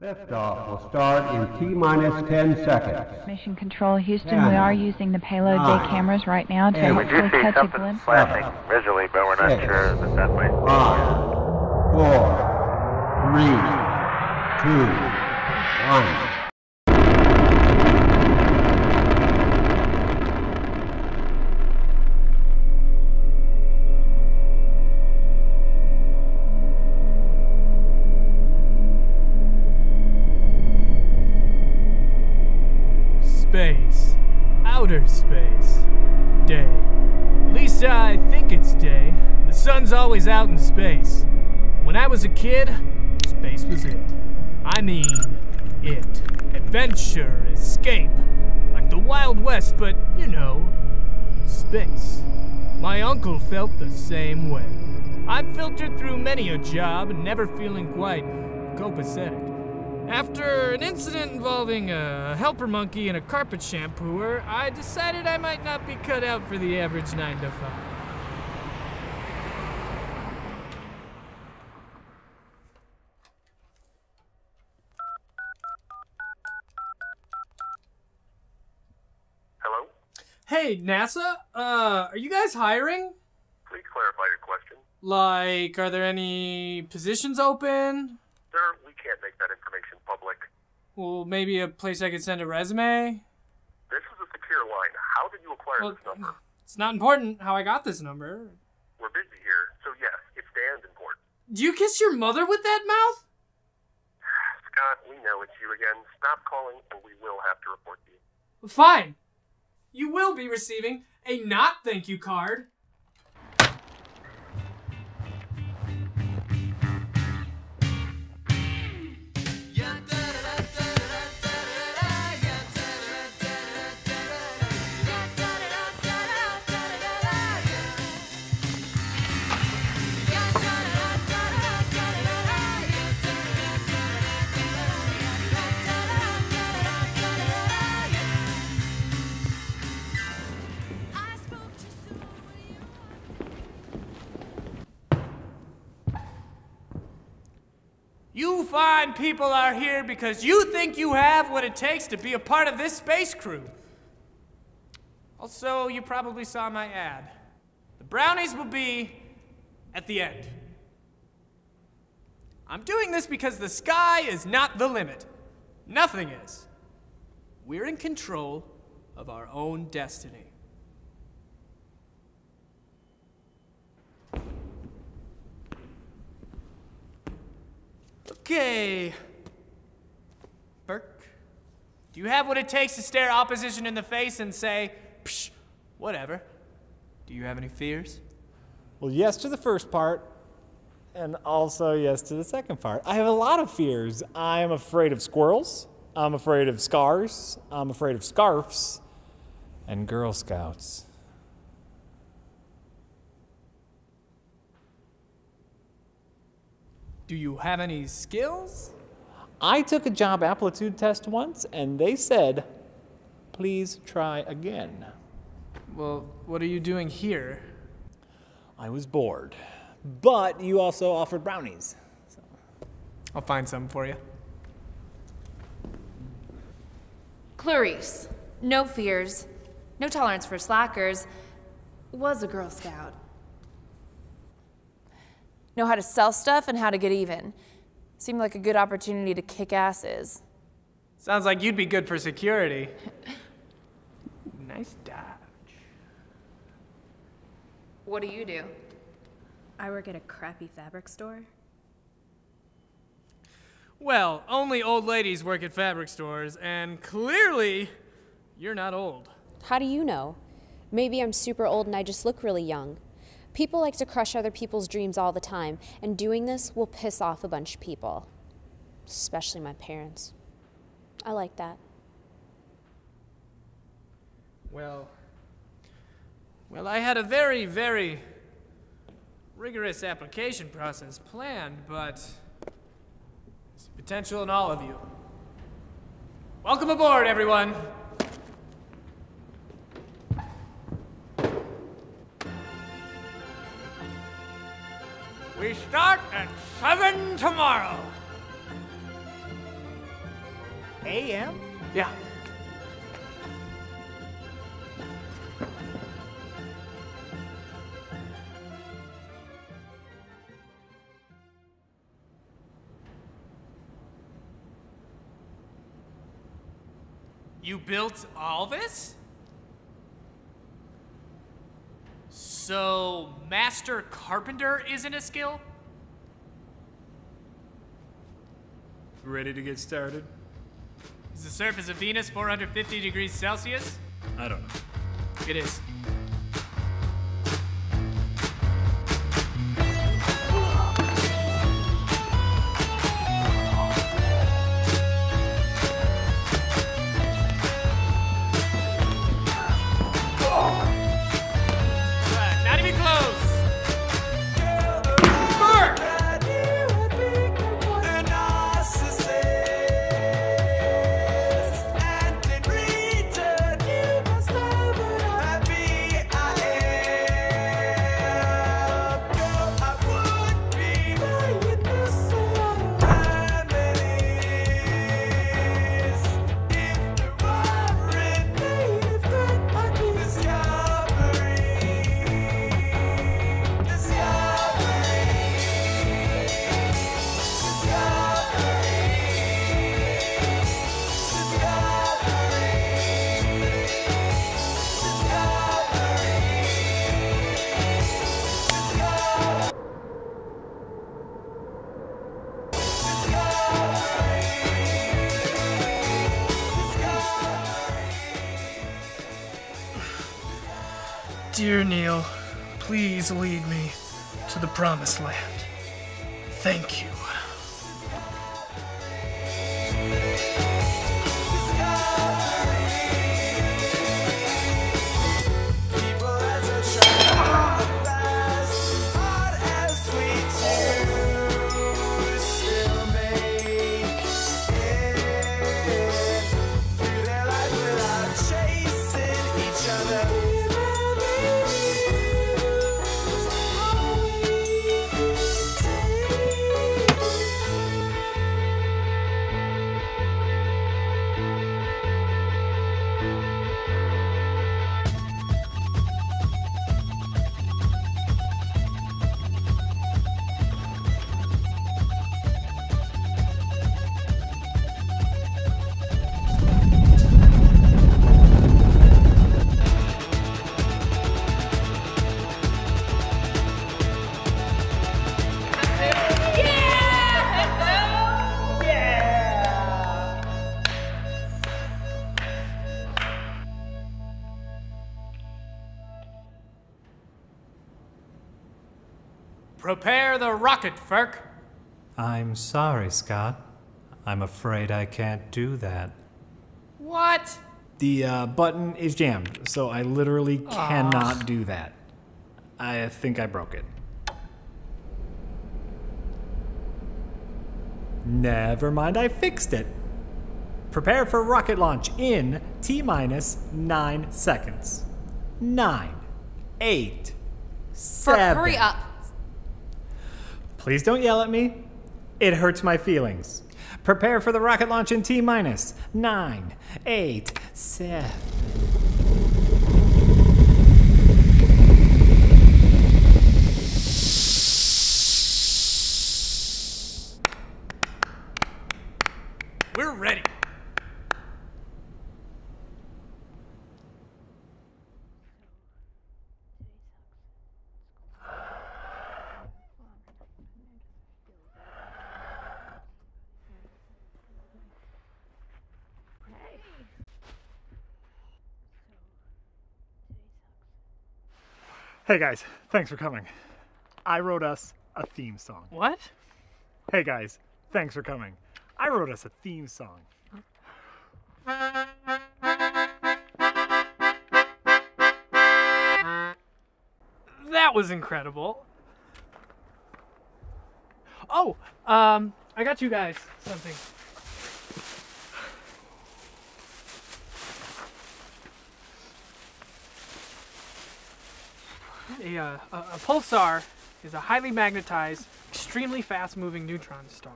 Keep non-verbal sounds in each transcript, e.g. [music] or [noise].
Liftoff will start in T minus 10 seconds. Mission Control, Houston, Ten, we are using the payload nine, day cameras right now to eight, We do hopefully see catch a something glimpse. flashing visually, but we're not Six. sure that that might be. Five, four, three, two, one. Always out in space. When I was a kid, space was it. I mean, it. Adventure, escape. Like the Wild West, but, you know, space. My uncle felt the same way. I've filtered through many a job, never feeling quite copacetic. After an incident involving a helper monkey and a carpet shampooer, I decided I might not be cut out for the average 9 to 5. Hey, NASA, uh, are you guys hiring? Please clarify your question. Like, are there any positions open? Sir, we can't make that information public. Well, maybe a place I could send a resume? This is a secure line. How did you acquire Well, this number? it's not important how I got this number. We're busy here, so yes, it stands important. Do you kiss your mother with that mouth? [sighs] Scott, we know it's you again. Stop calling, and we will have to report to you. Fine. You will be receiving a not thank you card. People are here because you think you have what it takes to be a part of this space crew. Also, you probably saw my ad. The brownies will be at the end. I'm doing this because the sky is not the limit. Nothing is. We're in control of our own destiny. Okay. Burke, do you have what it takes to stare opposition in the face and say, Psh, whatever? Do you have any fears? Well, yes to the first part, and also yes to the second part. I have a lot of fears. I am afraid of squirrels. I'm afraid of scars. I'm afraid of scarfs and Girl Scouts. Do you have any skills? I took a job aptitude test once, and they said, please try again. Well, what are you doing here? I was bored. But you also offered brownies. So. I'll find some for you. Clarice, no fears, no tolerance for slackers, was a Girl Scout. Know how to sell stuff and how to get even. Seemed like a good opportunity to kick asses. Sounds like you'd be good for security. [laughs] nice dodge. What do you do? I work at a crappy fabric store. Well, only old ladies work at fabric stores, and clearly, you're not old. How do you know? Maybe I'm super old and I just look really young. People like to crush other people's dreams all the time, and doing this will piss off a bunch of people, especially my parents. I like that. Well, well, I had a very, very rigorous application process planned, but there's potential in all of you. Welcome aboard, everyone. We start at 7 tomorrow. a.m.? Yeah. You built all this? So, Master Carpenter isn't a skill? Ready to get started? Is the surface of Venus 450 degrees Celsius? I don't know. It is. Dear Neil, please lead me to the promised land. Thank you. Rocket, Ferk. I'm sorry, Scott. I'm afraid I can't do that. What? The uh, button is jammed, so I literally cannot do that. I think I broke it. Never mind, I fixed it. Prepare for rocket launch in T minus nine seconds. Nine, eight, For, hurry up. Please don't yell at me. It hurts my feelings. Prepare for the rocket launch in T minus nine, eight, seven. We're ready. Hey guys, thanks for coming. I wrote us a theme song. What? Hey guys, thanks for coming. I wrote us a theme song. That was incredible. Oh, um, I got you guys something. A, a, a pulsar is a highly magnetized, extremely fast moving neutron star.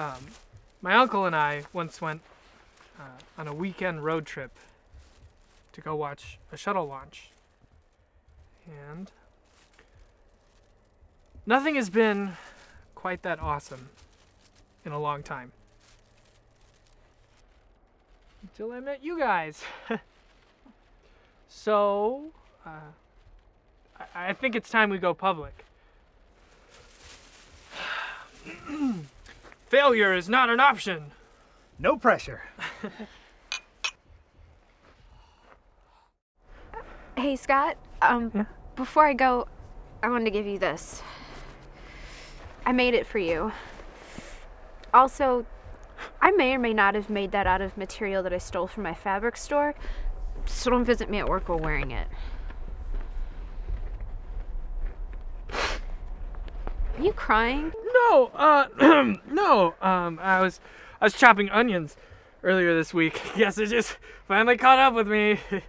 um, my uncle and I once went uh, on a weekend road trip to go watch a shuttle launch. And nothing has been quite that awesome in a long time. Until I met you guys. [laughs] so, uh, I, I think it's time we go public. [sighs] Failure is not an option. No pressure. [laughs] Hey, Scott. Um, before I go, I wanted to give you this. I made it for you. Also, I may or may not have made that out of material that I stole from my fabric store, so don't visit me at work while wearing it. Are you crying? No, uh, [clears throat] no. Um, I was, I was chopping onions earlier this week. [laughs] Guess it just finally caught up with me. [laughs]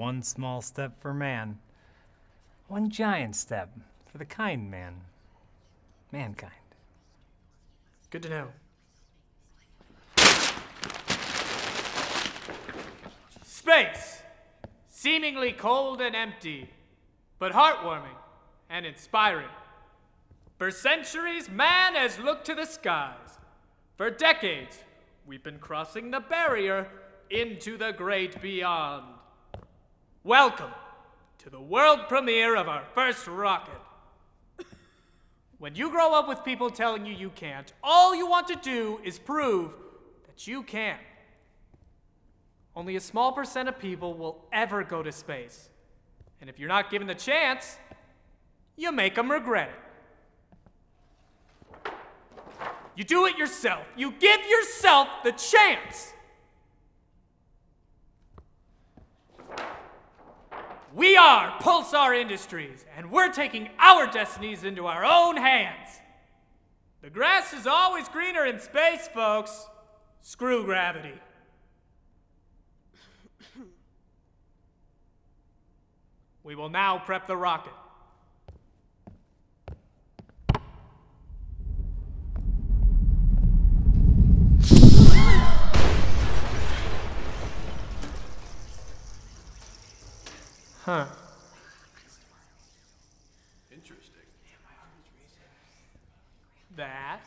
one small step for man, one giant step for the kind man. Mankind. Good to know. Space! Seemingly cold and empty, but heartwarming and inspiring. For centuries, man has looked to the skies. For decades, we've been crossing the barrier into the great beyond. Welcome to the world premiere of our first rocket. When you grow up with people telling you you can't, all you want to do is prove that you can. Only a small percent of people will ever go to space. And if you're not given the chance, you make them regret it. You do it yourself. You give yourself the chance. We are Pulsar Industries, and we're taking our destinies into our own hands. The grass is always greener in space, folks. Screw gravity. [coughs] We will now prep the rocket. Huh. Interesting. That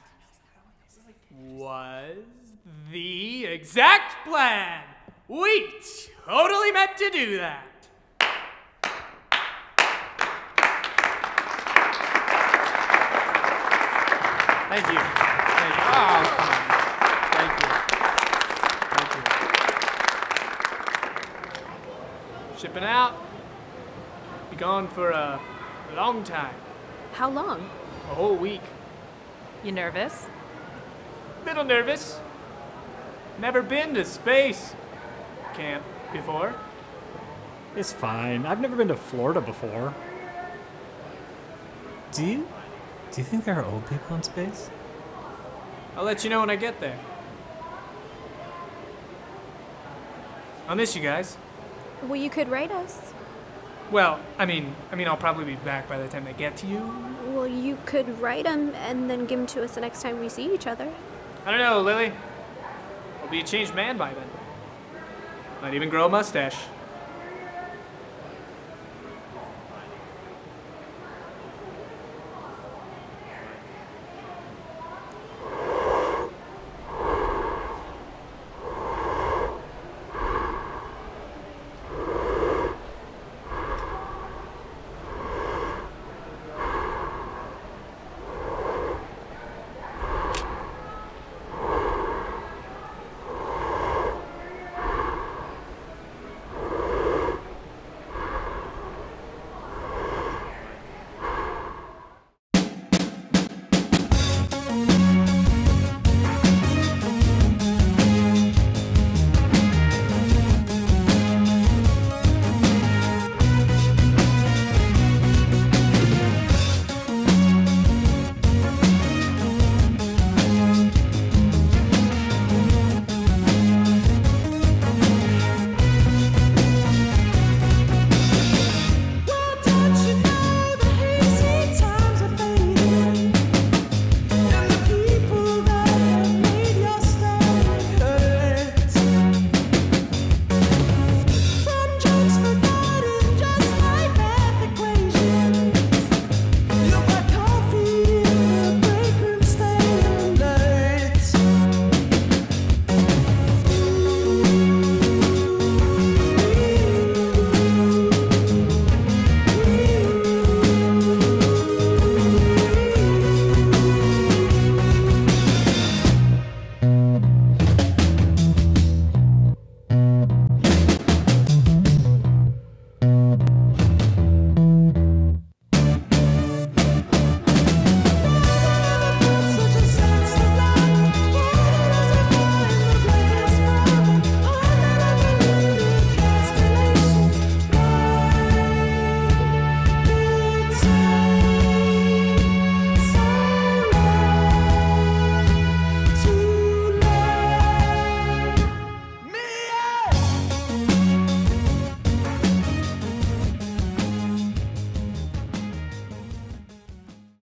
was the exact plan. We totally meant to do that. Thank you. Thank you. Oh. Thank you. Thank you. Shipping out. Be gone for a long time. How long? A whole week. You nervous? A little nervous. Never been to space camp before. It's fine. I've never been to Florida before. Do you? Do you think there are old people in space? I'll let you know when I get there. I'll miss you guys. Well, you could write us. Well, I mean, I mean, I'll probably be back by the time they get to you. Well, you could write them and then give them to us the next time we see each other. I don't know, Lily. I'll be a changed man by then. Might even grow a mustache.